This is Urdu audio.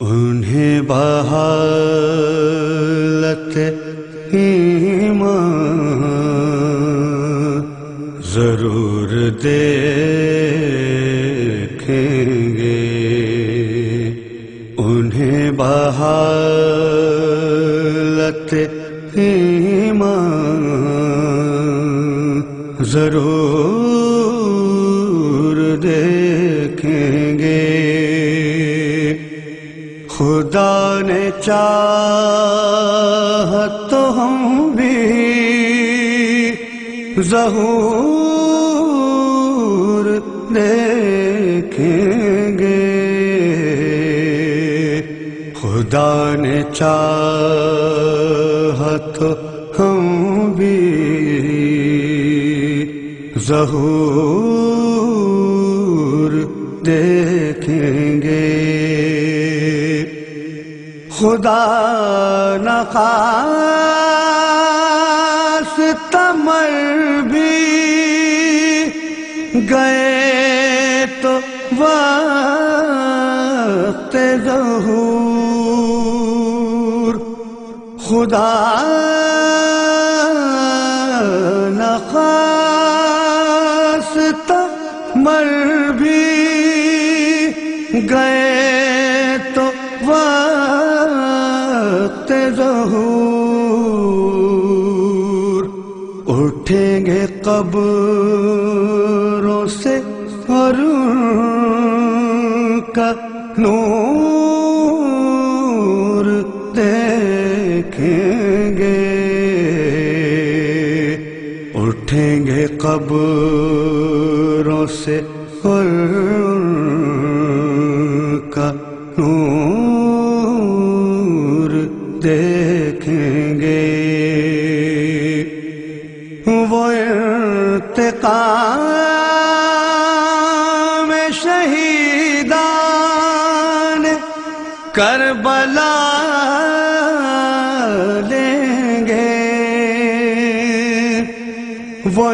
انہیں بحالت ایمان ضرور دیکھیں گے۔ انہیں بحالت ایمان ضرور دیکھیں گے۔ خدا نے چاہ تو ہم بھی ظہور دیکھیں گے۔ خدا نے چاہ تو ہم بھی ظہور خدا نخواست تمر بھی گئے تو وقت ظہور۔ خدا نخواست تمر بھی گئے تو وقت ظہور اٹھیں گے قبروں سے اور کا نور دیکھیں گے۔ اٹھیں گے قبروں سے اور وہ انتقام شہیدان کربلا لیں گے۔ وہ